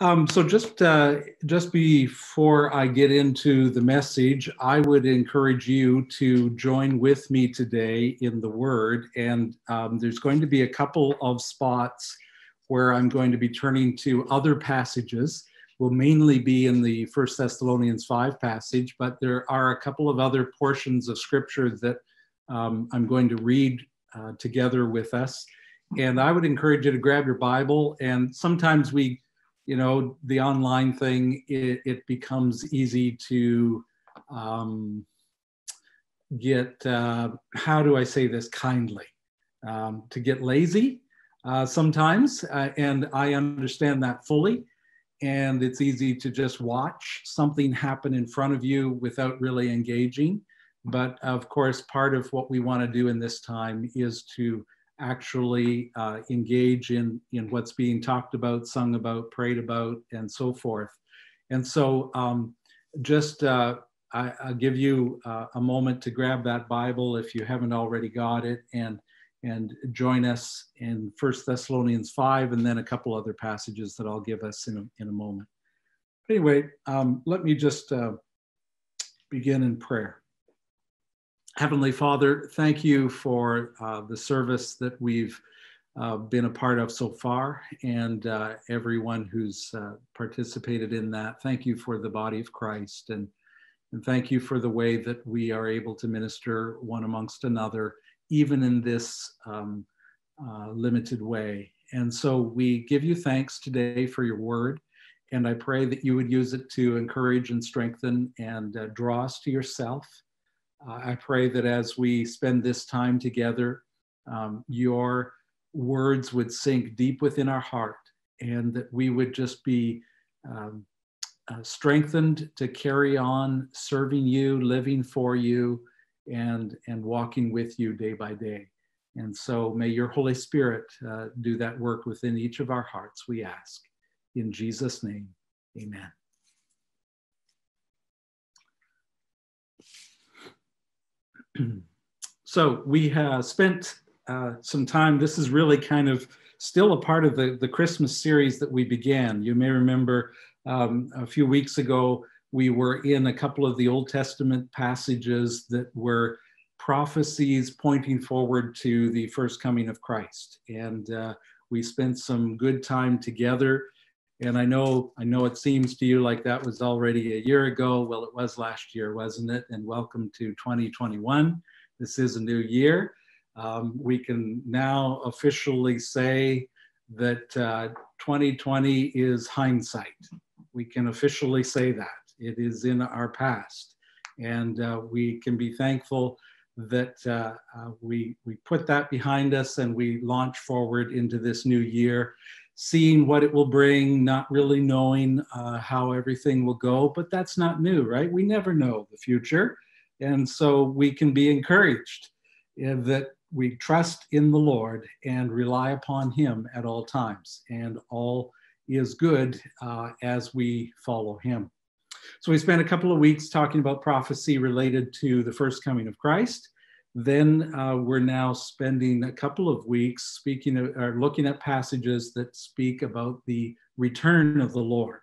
Um, so just uh, just before I get into the message, I would encourage you to join with me today in the Word, and um, there's going to be a couple of spots where I'm going to be turning to other passages. Will mainly be in the First Thessalonians five passage, but there are a couple of other portions of Scripture that um, I'm going to read uh, together with us. And I would encourage you to grab your Bible. And sometimes we you know the online thing it, it becomes easy to um, get uh, how do i say this kindly? Um, to get lazy uh, sometimes uh, and i understand that fully. And it's easy to just watch something happen in front of you without really engaging. But of course part of what we want to do in this time is to actually uh, engage in, in what's being talked about, sung about, prayed about, and so forth. And so um, just uh, I, will give you uh, a moment to grab that Bible if you haven't already got it and and join us in First Thessalonians 5 and then a couple other passages that I'll give us in a, in a moment. Anyway, um, let me just uh, begin in prayer. Heavenly Father, thank you for uh, the service that we've uh, been a part of so far and uh, everyone who's uh, participated in that. Thank you for the body of Christ and, and thank you for the way that we are able to minister one amongst another, even in this um, uh, limited way. And so we give you thanks today for your word. And I pray that you would use it to encourage and strengthen and uh, draw us to yourself uh, I pray that as we spend this time together, um, your words would sink deep within our heart and that we would just be um, uh, strengthened to carry on serving you, living for you, and, and walking with you day by day. And so may your Holy Spirit uh, do that work within each of our hearts, we ask. In Jesus' name, amen. so we have spent uh, some time. This is really kind of still a part of the, the Christmas series that we began. You may remember um, a few weeks ago, we were in a couple of the Old Testament passages that were prophecies pointing forward to the first coming of Christ. And uh, we spent some good time together. And I know, I know it seems to you like that was already a year ago. Well, it was last year, wasn't it? And welcome to 2021. This is a new year. Um, we can now officially say that uh, 2020 is hindsight. We can officially say that. It is in our past. And uh, we can be thankful that uh, uh we, we put that behind us and we launch forward into this new year, seeing what it will bring, not really knowing uh, how everything will go, but that's not new, right? We never know the future. And so we can be encouraged that we trust in the Lord and rely upon Him at all times, and all is good uh, as we follow Him. So we spent a couple of weeks talking about prophecy related to the first coming of Christ. Then uh, we're now spending a couple of weeks speaking of, or looking at passages that speak about the return of the Lord.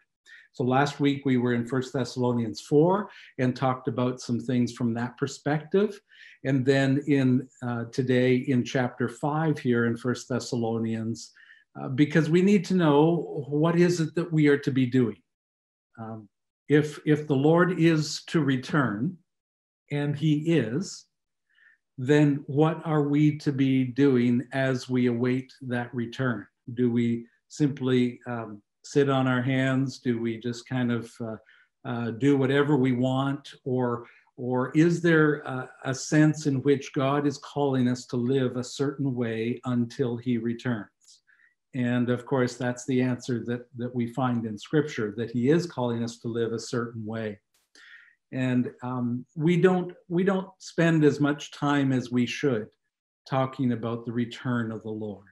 So last week we were in First Thessalonians 4 and talked about some things from that perspective. And then in uh, today in chapter 5 here in First Thessalonians, uh, because we need to know what is it that we are to be doing. Um, if, if the Lord is to return, and he is, then what are we to be doing as we await that return? Do we simply um, sit on our hands? Do we just kind of uh, uh, do whatever we want? Or, or is there a, a, sense in which God is calling us to live a certain way until he returns? And of course, that's the answer that, that we find in scripture, that he is calling us to live a certain way. And um, we, don't, we don't spend as much time as we should talking about the return of the Lord.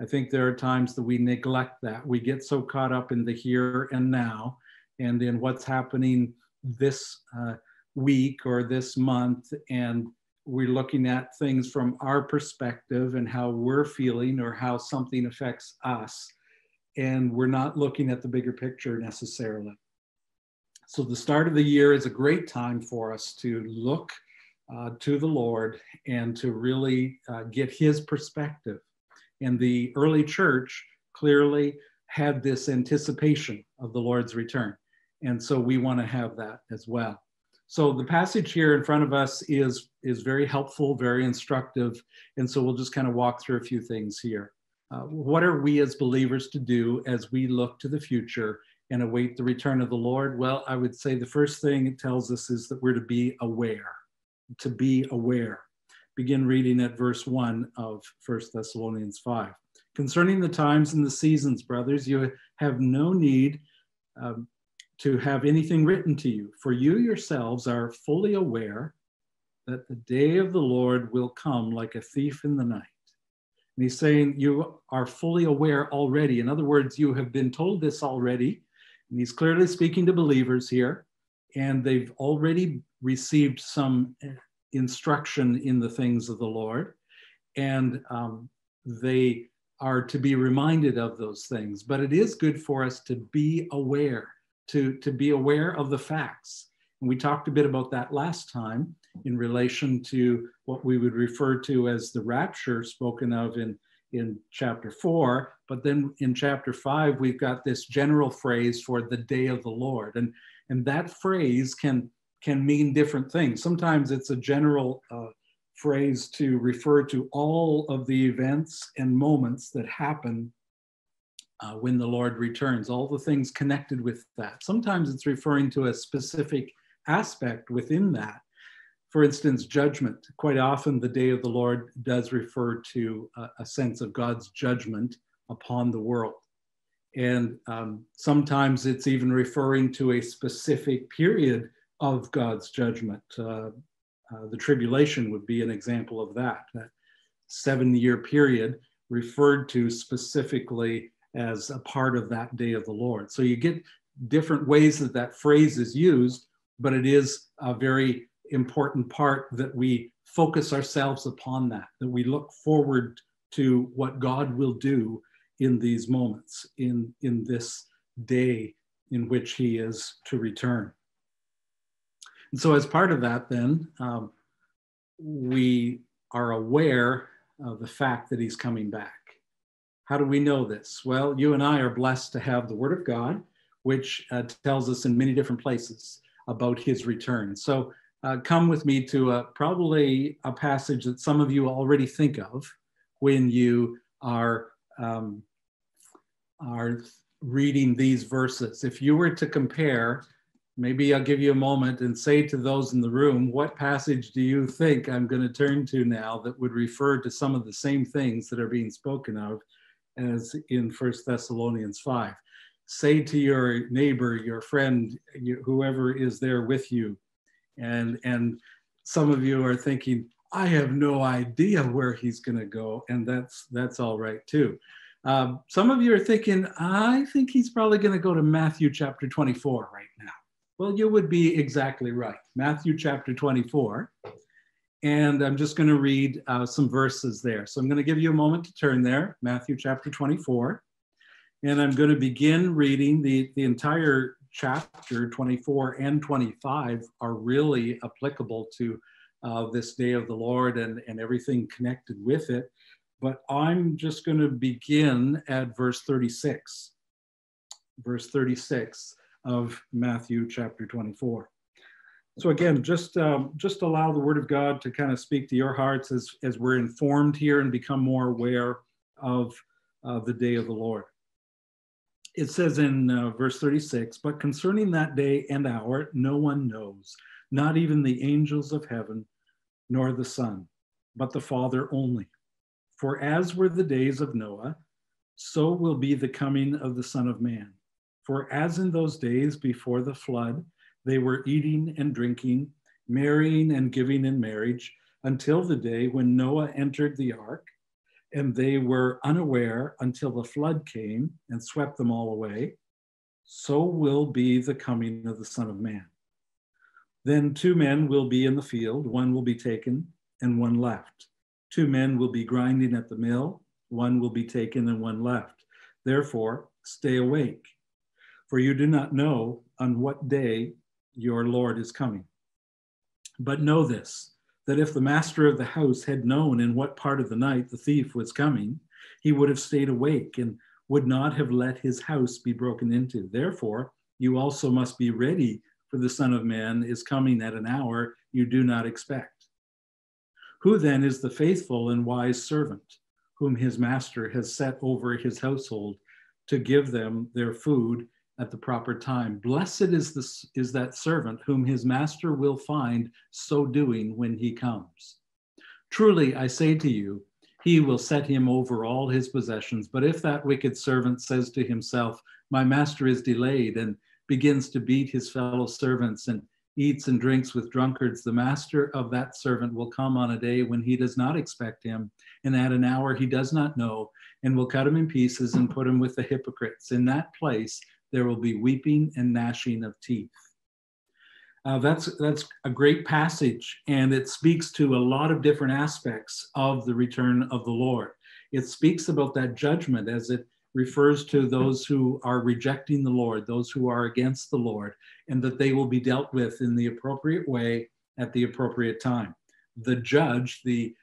I think there are times that we neglect that. We get so caught up in the here and now and in what's happening this uh, week or this month. And we're looking at things from our perspective and how we're feeling or how something affects us. and we're not looking at the bigger picture necessarily. So the start of the year is a great time for us to look uh, to the Lord and to really uh, get His perspective. And the early church clearly had this anticipation of the Lord's return. And so we want to have that as well. So the passage here in front of us is, is very helpful, very instructive. And so we'll just kind of walk through a few things here. Uh, what are we as believers to do as we look to the future and await the return of the Lord? Well, I would say the first thing it tells us is that we're to be aware, to be aware. Begin reading at verse 1 of First Thessalonians 5. Concerning the times and the seasons, brothers, you have no need um, to have anything written to you, for you yourselves are fully aware that the day of the Lord will come like a thief in the night. And he's saying you are fully aware already. In other words, you have been told this already. And he's clearly speaking to believers here, and they've already received some instruction in the things of the Lord. And um, they are to be reminded of those things. But it is good for us to be aware to, to be aware of the facts. And we talked a bit about that last time in relation to what we would refer to as the rapture spoken of in, in chapter four. But then in chapter five, we've got this general phrase for the day of the Lord. And, and that phrase can, can mean different things. Sometimes it's a general uh, phrase to refer to all of the events and moments that happen uh, when the Lord returns, all the things connected with that. Sometimes it's referring to a specific aspect within that. For instance, judgment. Quite often, the day of the Lord does refer to a, a sense of God's judgment upon the world. And um, sometimes it's even referring to a specific period of God's judgment. Uh, uh, the tribulation would be an example of that. That seven year period referred to specifically as a part of that day of the Lord. So you get different ways that that phrase is used, but it is a very important part that we focus ourselves upon that, that we look forward to what God will do in these moments, in, in this day in which He is to return. And so, as part of that, then, um, we are aware of the fact that He's coming back. How do we know this? Well, you and I are blessed to have the Word of God, which uh, tells us in many different places about His return. So uh, come with me to a, probably a passage that some of you already think of when you are um, are reading these verses. If you were to compare, maybe I'll give you a moment and say to those in the room, what passage do you think I'm going to turn to now that would refer to some of the same things that are being spoken of as in First Thessalonians 5. Say to your neighbor, your friend, whoever is there with you, and and some of you are thinking, I have no idea where he's going to go, and that's that's all right too. Um, some of you are thinking, I think he's probably going to go to Matthew chapter 24 right now. Well, you would be exactly right. Matthew chapter 24. And I'm just going to read uh, some verses there. So I'm going to give you a moment to turn there, Matthew chapter 24. And I'm going to begin reading the, the entire chapter 24 and 25 are really applicable to uh, this day of the Lord and, and everything connected with it. But I'm just going to begin at verse 36. Verse 36 of Matthew chapter 24. So again, just um, just allow the Word of God to kind of speak to your hearts as as we're informed here and become more aware of uh, the day of the Lord. It says in uh, verse 36, but concerning that day and hour, no one knows, not even the angels of heaven, nor the Son, but the Father only. For as were the days of Noah, so will be the coming of the Son of Man. For as in those days before the flood, they were eating and drinking, marrying and giving in marriage until the day when Noah entered the ark, and they were unaware until the flood came and swept them all away. So will be the coming of the Son of Man. Then two men will be in the field, one will be taken and one left. Two men will be grinding at the mill, one will be taken and one left. Therefore, stay awake, for you do not know on what day your Lord is coming. But know this that if the master of the house had known in what part of the night the thief was coming, he would have stayed awake and would not have let his house be broken into. Therefore, you also must be ready, for the Son of Man is coming at an hour you do not expect. Who then is the faithful and wise servant, whom his master has set over his household to give them their food at the proper time? Blessed is, this, is that servant whom his master will find so doing when he comes. Truly, I say to you, he will set him over all his possessions. But if that wicked servant says to himself, My master is delayed, and begins to beat his fellow servants and eats and drinks with drunkards, the master of that servant will come on a day when he does not expect him, and at an hour he does not know, and will cut him in pieces and put him with the hypocrites. In that place there will be weeping and gnashing of teeth. Uh, that's that's a great passage, and it speaks to a lot of different aspects of the return of the Lord. It speaks about that judgment as it refers to those who are rejecting the Lord, those who are against the Lord, and that they will be dealt with in the appropriate way at the appropriate time. The judge, the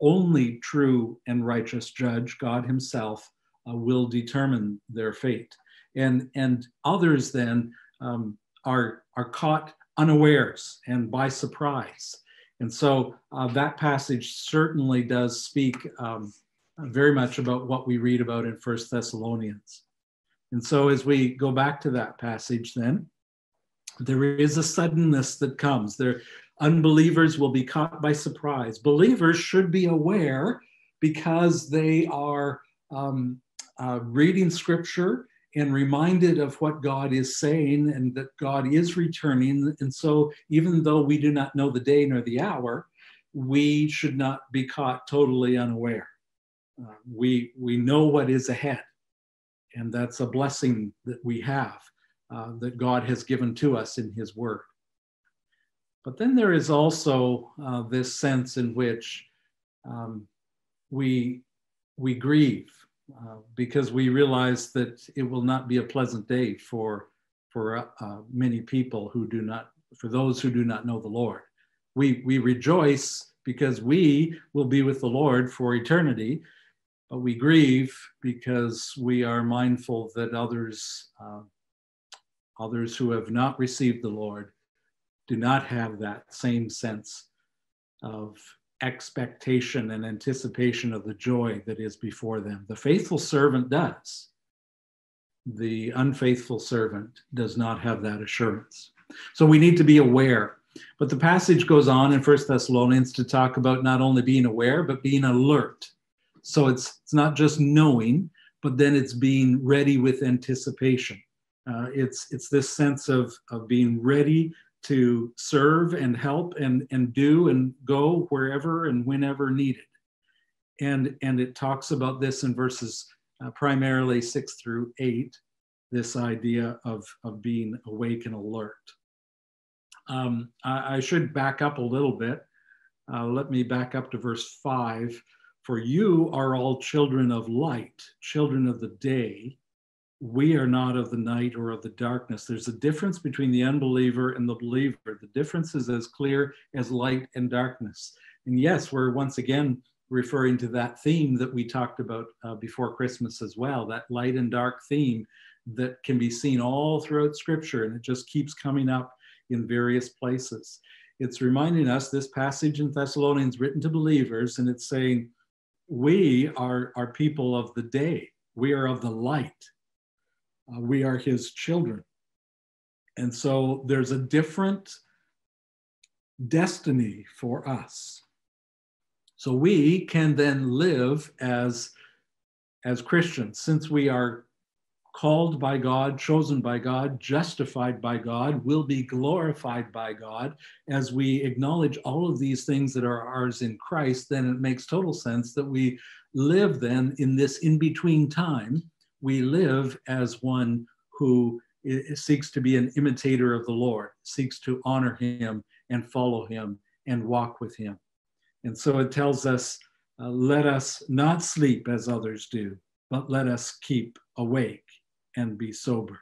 only true and righteous judge, God Himself, uh, will determine their fate. And, and others then um, are, are caught unawares and by surprise. And so uh, that passage certainly does speak um, very much about what we read about in First Thessalonians. And so as we go back to that passage, then there is a suddenness that comes. There, unbelievers will be caught by surprise. Believers should be aware because they are um, uh, reading Scripture and reminded of what God is saying and that God is returning. And so, even though we do not know the day nor the hour, we should not be caught totally unaware. Uh, we, we know what is ahead, and that's a blessing that we have uh, that God has given to us in His Word. But then there is also uh, this sense in which um, we, we grieve uh, because we realize that it will not be a pleasant day for, for uh, many people who do not, for those who do not know the Lord. We, we rejoice because we will be with the Lord for eternity, but we grieve because we are mindful that others, uh, others who have not received the Lord, do not have that same sense of expectation and anticipation of the joy that is before them. The faithful servant does. The unfaithful servant does not have that assurance. So we need to be aware. But the passage goes on in First Thessalonians to talk about not only being aware, but being alert. So it's, it's not just knowing, but then it's being ready with anticipation. Uh, it's, it's this sense of, of being ready to serve and help and, and do and go wherever and whenever needed. And, and it talks about this in verses uh, primarily six through eight, this idea of, of being awake and alert. Um, I, I, should back up a little bit. Uh, let me back up to verse five. For you are all children of light, children of the day we are not of the night or of the darkness. There's a difference between the unbeliever and the believer. The difference is as clear as light and darkness. And yes, we're once again referring to that theme that we talked about uh, before Christmas as well, that light and dark theme that can be seen all throughout Scripture, and it just keeps coming up in various places. It's reminding us this passage in Thessalonians written to believers, and it's saying, We are, are people of the day, we are of the light uh, we are his children. And so there's a different destiny for us. So we can then live as, as Christians, since we are called by God, chosen by God, justified by God, will be glorified by God. As we acknowledge all of these things that are ours in Christ, then it makes total sense that we live then in this in between time we live as one who seeks to be an imitator of the Lord, seeks to honor him and follow him and walk with him. And so it tells us, uh, let us not sleep as others do, but let us keep awake and be sober.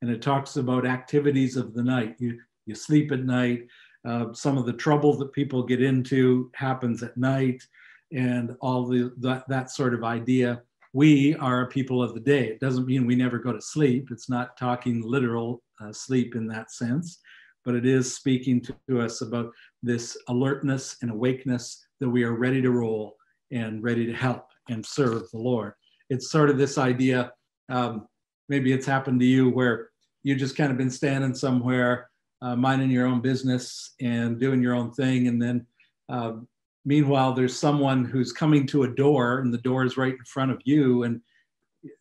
And it talks about activities of the night. You, you sleep at night. Uh, some of the trouble that people get into happens at night and all the that, that sort of idea we are a people of the day. It doesn't mean we never go to sleep. It's not talking literal uh, sleep in that sense but it is speaking to, to us about this alertness and awakeness that we are ready to roll and ready to help and serve the lord. It's sort of this idea um, maybe it's happened to you where you just kind of been standing somewhere uh, minding your own business and doing your own thing and then uh, meanwhile there's someone who's coming to a door and the door is right in front of you and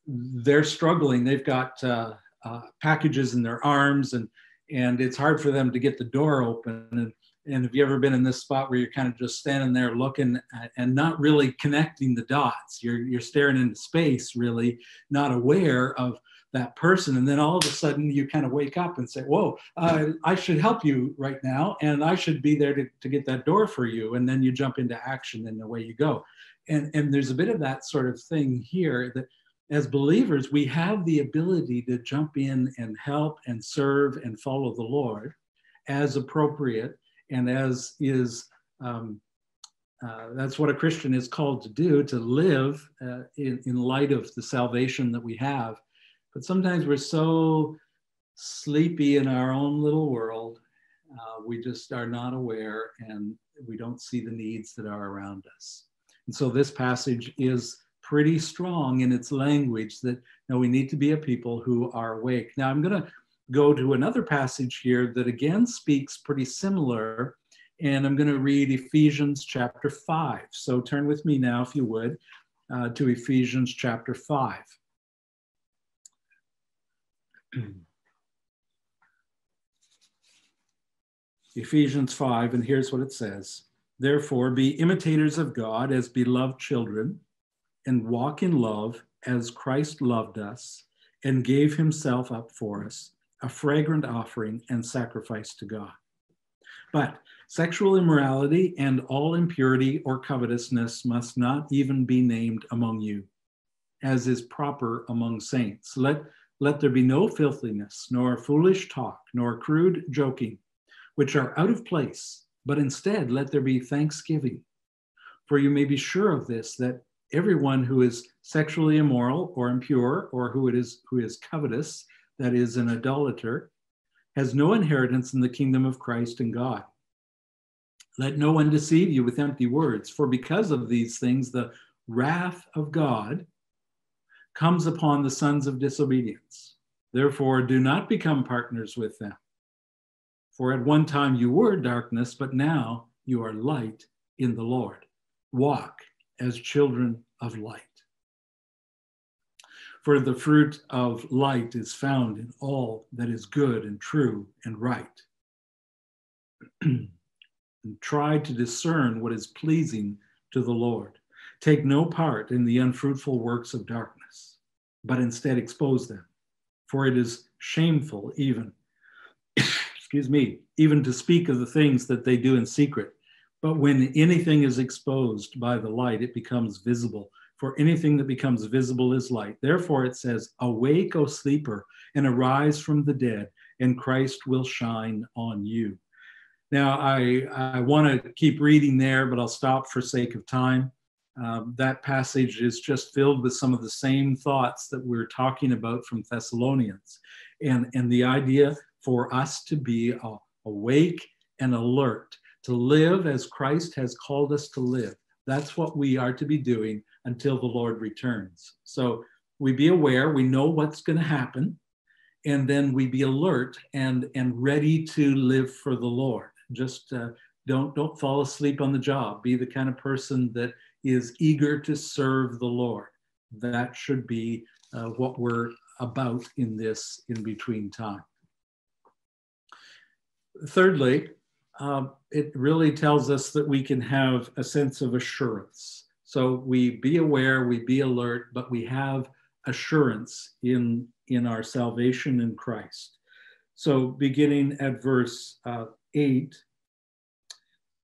they're struggling. They've got uh, uh, packages in their arms and and it's hard for them to get the door open. And and have you ever been in this spot where you're kind of just standing there looking at, and not really connecting the dots? You're you're staring into space really not aware of that person. And then all of a sudden you kind of wake up and say whoa uh, i should help you right now and i should be there to, to get that door for you. And then you jump into action and away you go. And and there's a bit of that sort of thing here that as believers we have the ability to jump in and help and serve and follow the lord as appropriate and as is um, uh, that's what a Christian is called to do, to live uh, in, in light of the salvation that we have but sometimes we're so sleepy in our own little world, uh, we just are not aware and we don't see the needs that are around us. And so this passage is pretty strong in its language that you know, we need to be a people who are awake. Now I'm going to go to another passage here that again speaks pretty similar. And I'm going to read Ephesians chapter 5. So turn with me now, if you would, uh, to Ephesians chapter 5. Ephesians 5, and here's what it says Therefore, be imitators of God as beloved children, and walk in love as Christ loved us and gave himself up for us, a fragrant offering and sacrifice to God. But sexual immorality and all impurity or covetousness must not even be named among you, as is proper among saints. Let let there be no filthiness, nor foolish talk, nor crude joking, which are out of place, but instead let there be thanksgiving. For you may be sure of this, that everyone who is sexually immoral or impure, or who it is who is covetous, that is an idolater, has no inheritance in the kingdom of Christ and God. Let no one deceive you with empty words, for because of these things the wrath of God comes upon the sons of disobedience. Therefore, do not become partners with them. For at one time you were darkness, but now you are light in the Lord. Walk as children of light. For the fruit of light is found in all that is good and true and right. and try to discern what is pleasing to the Lord. Take no part in the unfruitful works of darkness but instead expose them. For it is shameful, even, excuse me, even to speak of the things that they do in secret. But when anything is exposed by the light, it becomes visible. For anything that becomes visible is light. Therefore, it says, Awake, O sleeper, and arise from the dead, and Christ will shine on you. Now, I, I want to keep reading there, but I'll stop for sake of time. Um, that passage is just filled with some of the same thoughts that we're talking about from Thessalonians. And, and the idea for us to be awake and alert, to live as Christ has called us to live. That's what we are to be doing until the Lord returns. So we be aware, we know what's going to happen, and then we be alert and, and ready to live for the Lord. Just uh, don't, don't fall asleep on the job. Be the kind of person that is eager to serve the Lord. That should be uh, what we're about in this in between time. Thirdly, uh, it really tells us that we can have a sense of assurance. So we be aware, we be alert, but we have assurance in, in our salvation in Christ. So beginning at verse uh, 8,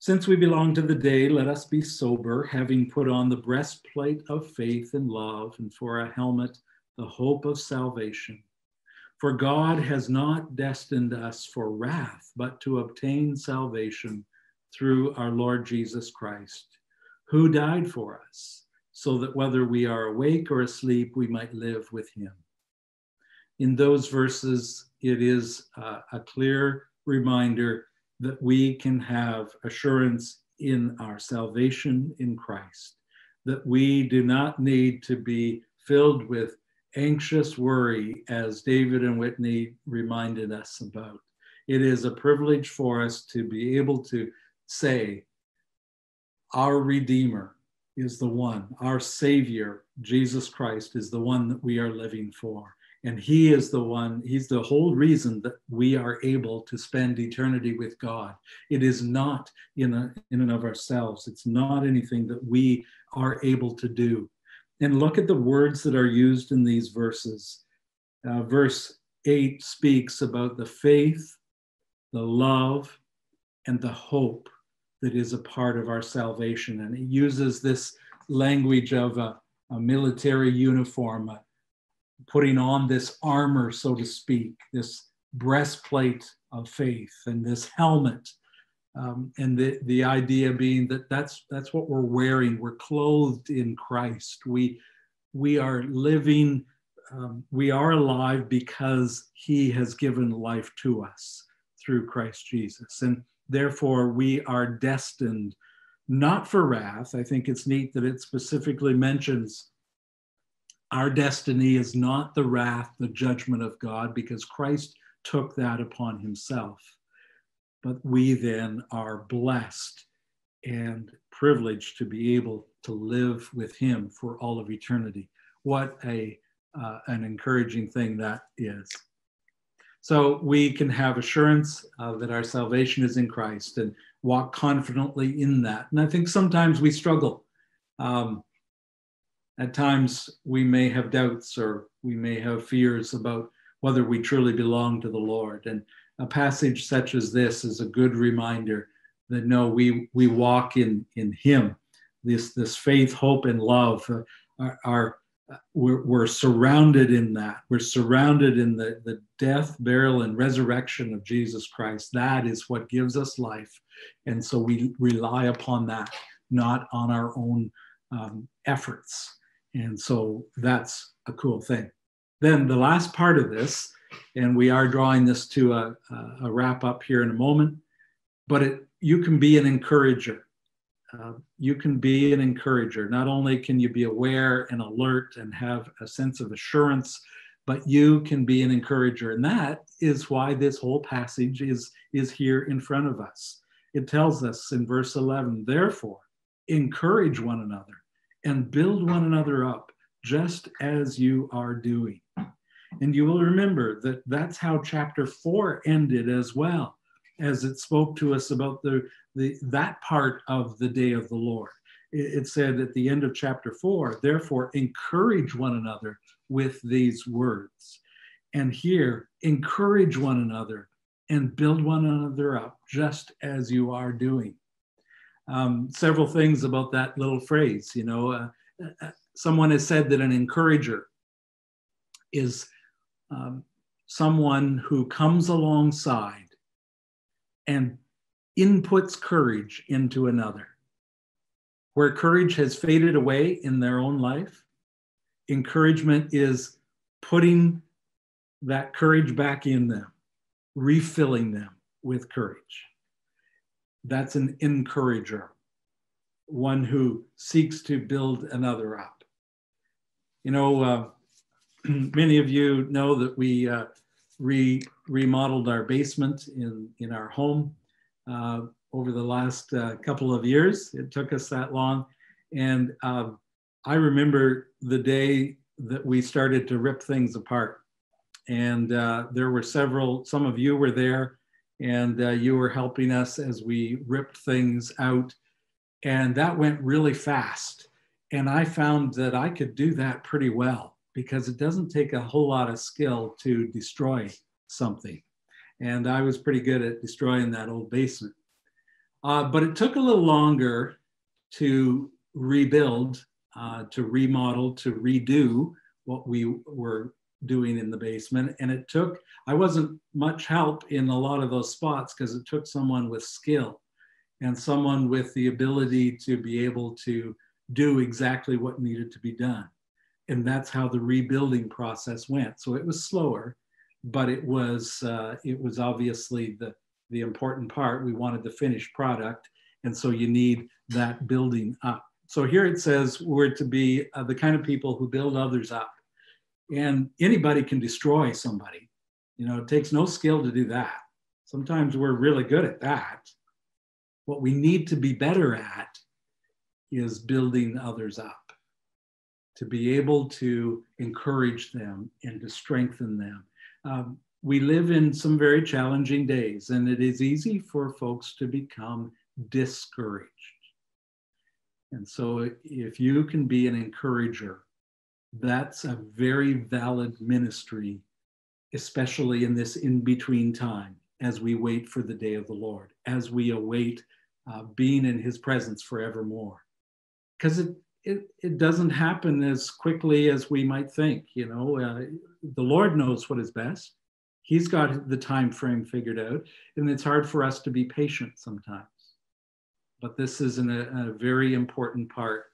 since we belong to the day, let us be sober, having put on the breastplate of faith and love, and for a helmet, the hope of salvation. For God has not destined us for wrath, but to obtain salvation through our Lord Jesus Christ, who died for us, so that whether we are awake or asleep, we might live with him. In those verses, it is uh, a clear reminder that we can have assurance in our salvation in Christ, that we do not need to be filled with anxious worry, as David and Whitney reminded us about. It is a privilege for us to be able to say, Our Redeemer is the one, our Savior, Jesus Christ, is the one that we are living for. And He is the one, He's the whole reason that we are able to spend eternity with God. It is not in, a, in and of ourselves, it's not anything that we are able to do and look at the words that are used in these verses. Uh, verse 8 speaks about the faith, the love, and the hope that is a part of our salvation. And it uses this language of a, a military uniform, putting on this armor, so to speak, this breastplate of faith, and this helmet um, and the, the idea being that that's, that's what we're wearing. We're clothed in Christ. We, we are living, um, we are alive because he has given life to us through Christ Jesus. And therefore, we are destined not for wrath. I think it's neat that it specifically mentions our destiny is not the wrath, the judgment of God, because Christ took that upon himself but we then are blessed and privileged to be able to live with him for all of eternity. What a uh, an encouraging thing that is. So we can have assurance uh, that our salvation is in Christ and walk confidently in that. And I think sometimes we struggle. Um, at times we may have doubts or we may have fears about whether we truly belong to the Lord. And a passage such as this is a good reminder that no, we we walk in in Him. This this faith, hope, and love are, are we're, we're, surrounded in that. We're surrounded in the, the death, burial, and resurrection of Jesus Christ. That is what gives us life. And so we rely upon that, not on our own um, efforts. And so that's a cool thing. Then the last part of this and we are drawing this to a, a wrap up here in a moment. But it, you can be an encourager. Uh, you can be an encourager. Not only can you be aware and alert and have a sense of assurance, but you can be an encourager. And that is why this whole passage is, is here in front of us. It tells us in verse 11, therefore, encourage one another and build one another up, just as you are doing. And you will remember that that's how chapter four ended as well, as it spoke to us about the, the that part of the day of the Lord. It, it said at the end of chapter four, therefore encourage one another with these words. And here, encourage one another and build one another up, just as you are doing. Um, several things about that little phrase. You know, uh, uh, someone has said that an encourager is um, someone who comes alongside and inputs courage into another. Where courage has faded away in their own life, encouragement is putting that courage back in them, refilling them with courage. That's an encourager, one who seeks to build another up. You know, uh, many of you know that we uh, re remodeled our basement in, in our home uh, over the last uh, couple of years. It took us that long. And um, I remember the day that we started to rip things apart. And uh, there were several, some of you were there, and uh, you were helping us as we ripped things out. And that went really fast. And I found that I could do that pretty well because it doesn't take a whole lot of skill to destroy something. And I was pretty good at destroying that old basement. Uh, but it took a little longer to rebuild, uh, to remodel, to redo what we were doing in the basement. And it took, I wasn't much help in a lot of those spots because it took someone with skill and someone with the ability to be able to do exactly what needed to be done. And that's how the rebuilding process went. So it was slower, but it was uh, it was obviously the the important part. We wanted the finished product, and so you need that building up. So here it says we're to be uh, the kind of people who build others up and anybody can destroy somebody. You know, it takes no skill to do that. Sometimes we're really good at that. What we need to be better at is building others up, to be able to encourage them and to strengthen them. Um, we live in some very challenging days, and it is easy for folks to become discouraged. And so, if you can be an encourager, that's a very valid ministry, especially in this in between time as we wait for the day of the Lord, as we await uh, being in his presence forevermore. Because it, it, it doesn't happen as quickly as we might think. You know, uh, the Lord knows what is best. He's got the time frame figured out, and it's hard for us to be patient sometimes. But this is an, a, a very important part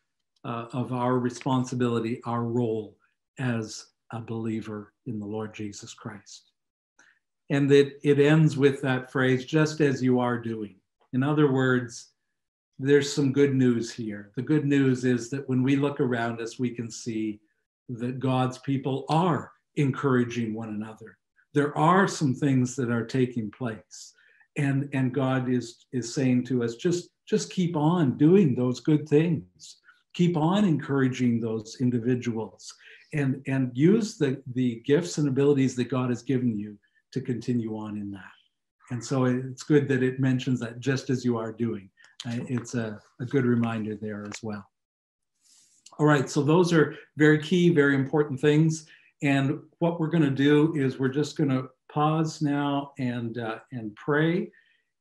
uh, of our responsibility, our role as a believer in the Lord Jesus Christ. And that it ends with that phrase, just as you are doing. In other words, there's some good news here. The good news is that when we look around us, we can see that God's people are encouraging one another. There are some things that are taking place. And, and God is, is saying to us, just, just keep on doing those good things keep on encouraging those individuals and, and use the, the gifts and abilities that God has given you to continue on in that. And so it's good that it mentions that just as you are doing. Uh, it's a, a good reminder there as well. All right, so those are very key, very important things. And what we're going to do is we're just going to pause now and uh, and pray,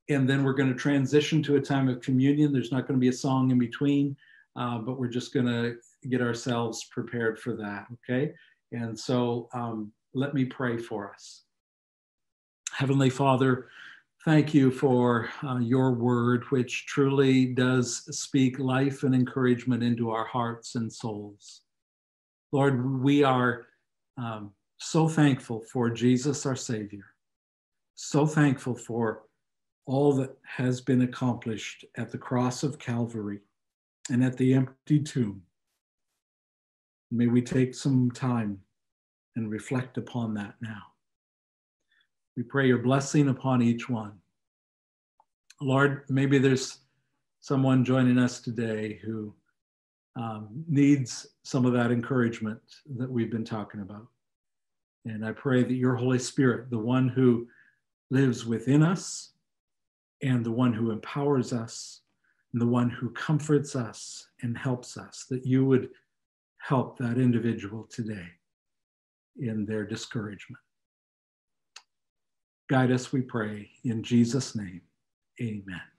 and then we're going to transition to a time of communion. There's not going to be a song in between uh, but we're just going to get ourselves prepared for that, okay? And so um, let me pray for us. Heavenly Father, thank you for uh, your word, which truly does speak life and encouragement into our hearts and souls. Lord, we are um, so thankful for Jesus, our Savior, so thankful for all that has been accomplished at the cross of Calvary and at the empty tomb. May we take some time and reflect upon that now. We pray your blessing upon each one. Lord, maybe there's someone joining us today who um, needs some of that encouragement that we've been talking about. And I pray that your Holy Spirit, the one who lives within us and the one who empowers us, and the one who comforts us and helps us, that you would help that individual today in their discouragement. Guide us, we pray, in Jesus' name. Amen.